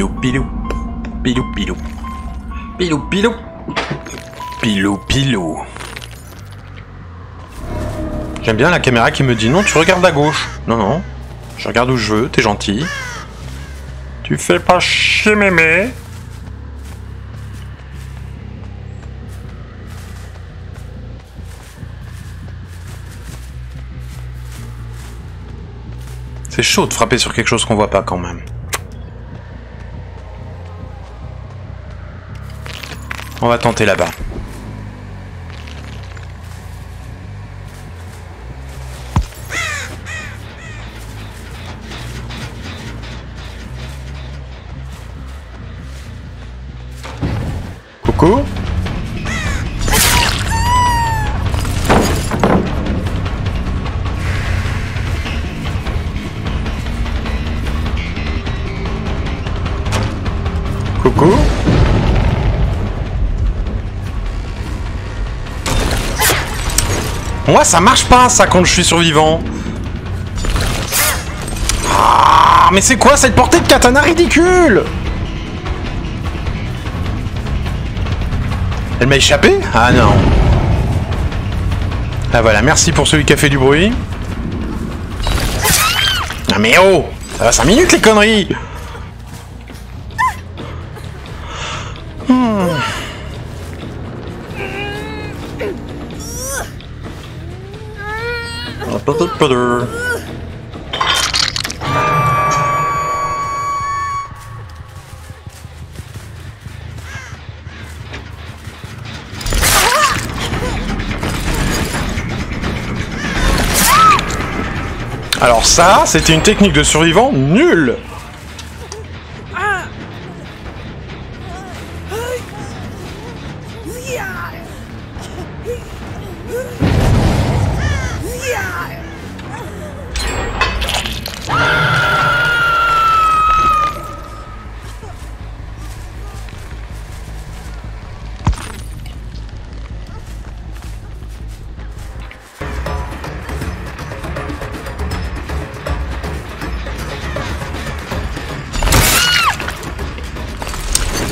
Pilou pilou. Pilou pilou. Pilou pilou. Pilou pilou. J'aime bien la caméra qui me dit non, tu regardes à gauche. Non, non. Je regarde où je veux, t'es gentil. Tu fais pas chier mémé. C'est chaud de frapper sur quelque chose qu'on voit pas quand même. On va tenter là-bas. Coucou Coucou Moi ça marche pas ça quand je suis survivant Ah mais c'est quoi cette portée de katana ridicule? Elle m'a échappé? Ah non. Ah voilà, merci pour celui qui a fait du bruit. Ah mais oh Ça va 5 minutes les conneries Hmm. Alors ça, c'était une technique de survivant nulle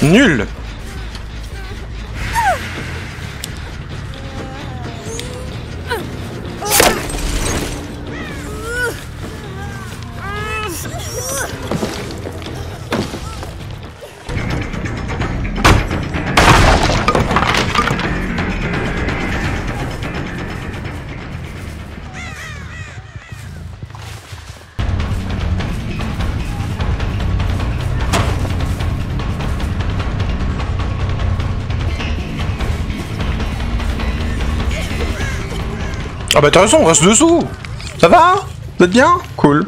Nul Ah bah t'as raison, on reste dessous. Ça va Vous êtes bien? Cool.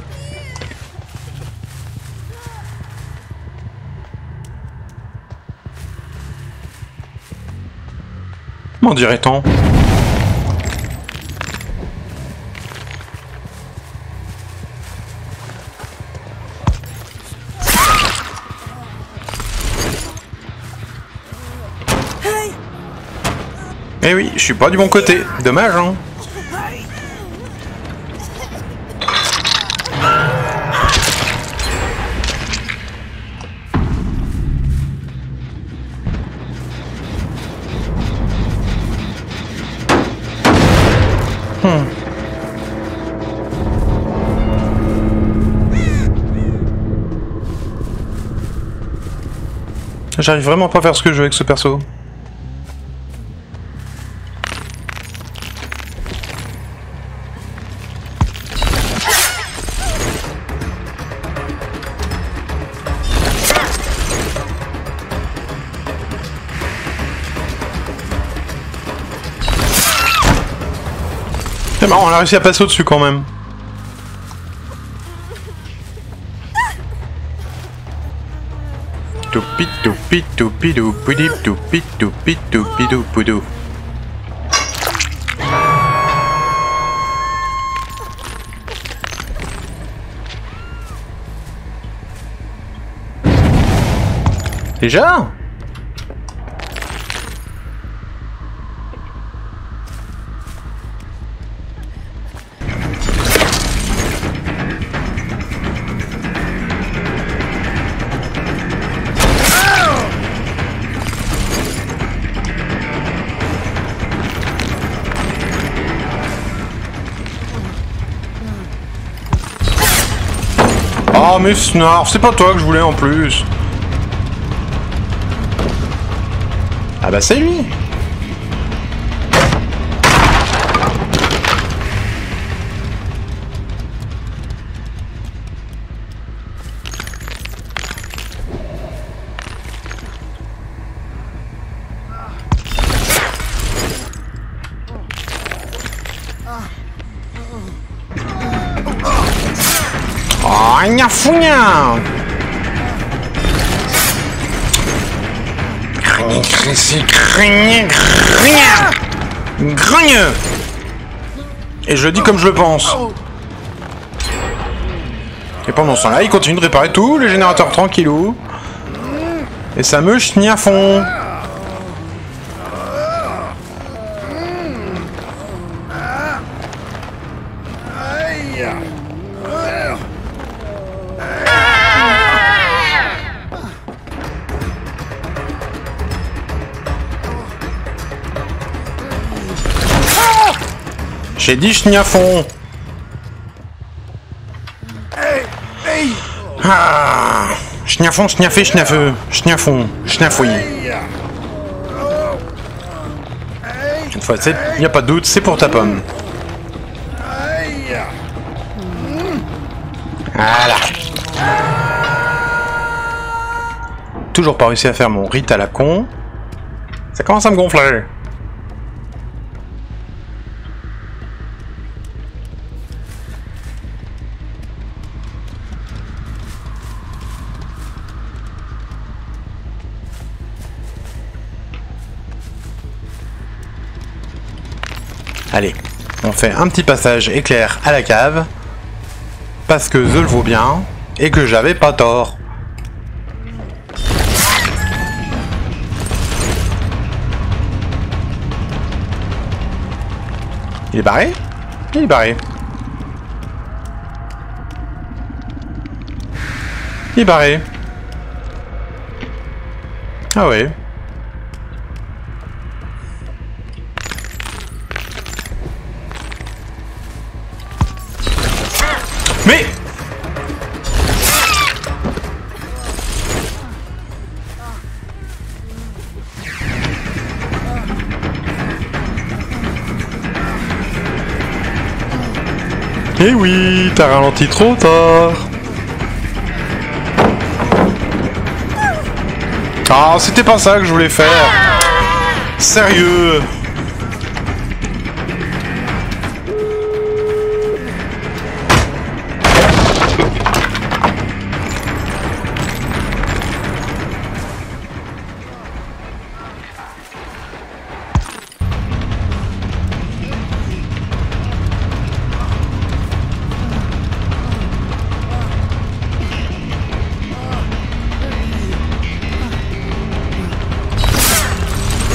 M'en dirait-on? Eh oui, je suis pas du bon côté. Dommage, hein J'arrive vraiment pas à faire ce que je veux avec ce perso. C'est marrant, on a réussi à passer au-dessus quand même. Déjà? Oh mais Snarf, c'est pas toi que je voulais en plus. Ah bah c'est lui. Et je le dis comme je le pense. Et pendant ce temps-là, il continue de réparer tous les générateurs tranquillou. Et ça me chnie fond. J'ai dit schniafon Ah Schniafon, schniafé, schniafeux, schniafon, schniafouille. Une fois, il n'y a pas de doute, c'est pour ta pomme. Voilà. Toujours pas réussi à faire mon rite à la con. Ça commence à me gonfler. Allez, on fait un petit passage éclair à la cave. Parce que je le vaut bien. Et que j'avais pas tort. Il est barré? Il est barré. Il est barré. Ah ouais. Mais Eh oui, t'as ralenti trop tard. Ah, c'était pas ça que je voulais faire. Sérieux.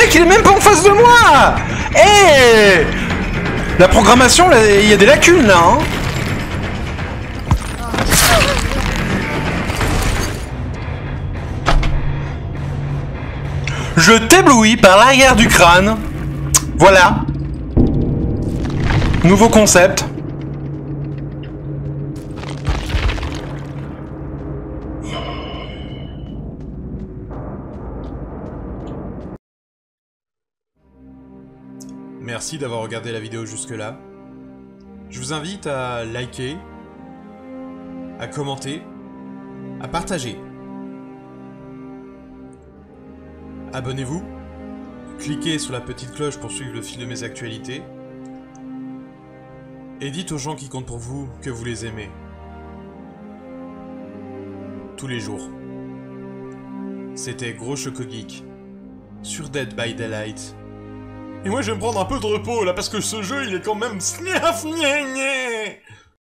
mec il est même pas en face de moi Eh La programmation, il y a des lacunes là, hein Je t'éblouis par l'arrière du crâne. Voilà. Nouveau concept. Merci d'avoir regardé la vidéo jusque-là. Je vous invite à liker, à commenter, à partager. Abonnez-vous Cliquez sur la petite cloche pour suivre le fil de mes actualités. Et dites aux gens qui comptent pour vous que vous les aimez. Tous les jours. C'était Gros Choco Geek sur Dead by Daylight. Et moi je vais me prendre un peu de repos là parce que ce jeu il est quand même